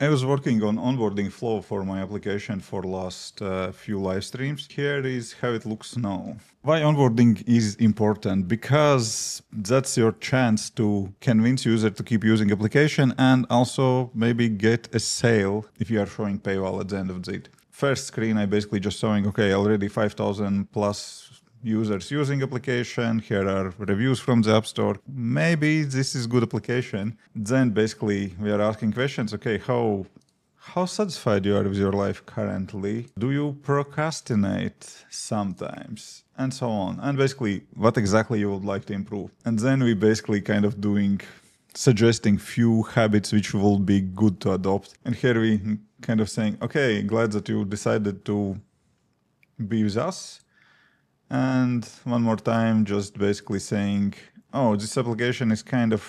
I was working on onboarding flow for my application for last uh, few live streams. Here is how it looks now. Why onboarding is important? Because that's your chance to convince user to keep using application and also maybe get a sale if you are showing paywall at the end of it. First screen, I basically just showing, okay, already 5,000 plus users using application. Here are reviews from the App Store. Maybe this is good application. Then basically we are asking questions. Okay, how how satisfied you are with your life currently? Do you procrastinate sometimes? And so on. And basically what exactly you would like to improve. And then we basically kind of doing suggesting few habits which will be good to adopt. And here we kind of saying, okay, glad that you decided to be with us and one more time, just basically saying, oh, this application is kind of,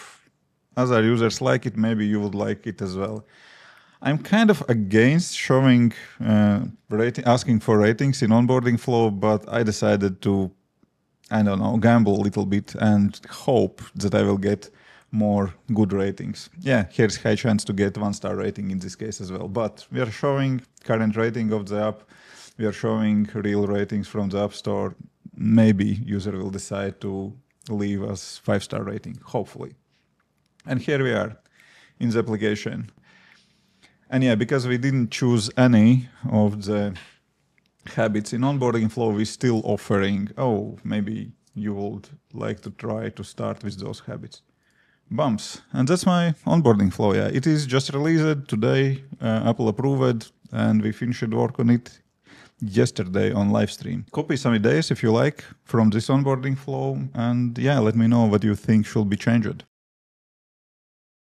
other users like it, maybe you would like it as well. I'm kind of against showing, uh, rating, asking for ratings in onboarding flow, but I decided to, I don't know, gamble a little bit and hope that I will get more good ratings. Yeah, here's high chance to get one star rating in this case as well. But we are showing current rating of the app we are showing real ratings from the App Store, maybe user will decide to leave us five star rating, hopefully. And here we are in the application. And yeah, because we didn't choose any of the habits in onboarding flow, we're still offering, oh, maybe you would like to try to start with those habits. Bumps. And that's my onboarding flow. Yeah, it is just released today. Uh, Apple approved and we finished work on it yesterday on live stream. Copy some ideas if you like from this onboarding flow and yeah, let me know what you think should be changed.